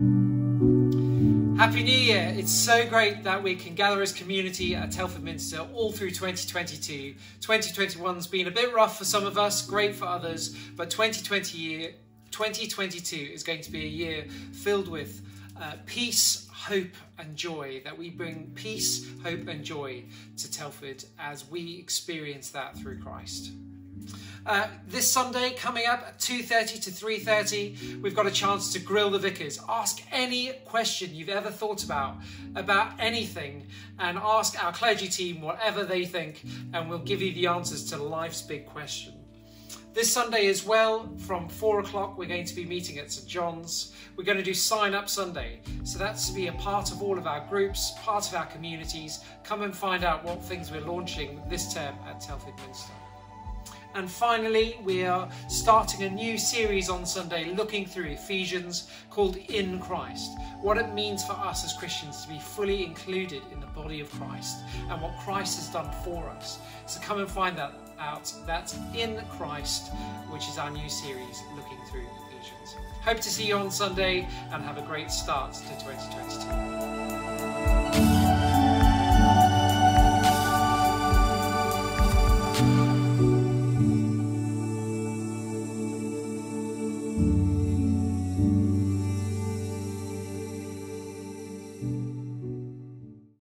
Happy New Year! It's so great that we can gather as community at Telford Minster all through 2022. 2021's been a bit rough for some of us, great for others, but 2020 year, 2022 is going to be a year filled with uh, peace, hope, and joy. That we bring peace, hope, and joy to Telford as we experience that through Christ. Uh, this Sunday coming up at 2.30 to 3.30, we've got a chance to grill the vicars. Ask any question you've ever thought about, about anything, and ask our clergy team whatever they think, and we'll give you the answers to life's big question. This Sunday as well, from 4 o'clock, we're going to be meeting at St John's. We're going to do Sign Up Sunday. So that's to be a part of all of our groups, part of our communities. Come and find out what things we're launching this term at Telford Minster. And finally, we are starting a new series on Sunday looking through Ephesians called In Christ. What it means for us as Christians to be fully included in the body of Christ and what Christ has done for us. So come and find that out. That's In Christ, which is our new series looking through Ephesians. Hope to see you on Sunday and have a great start to 2022.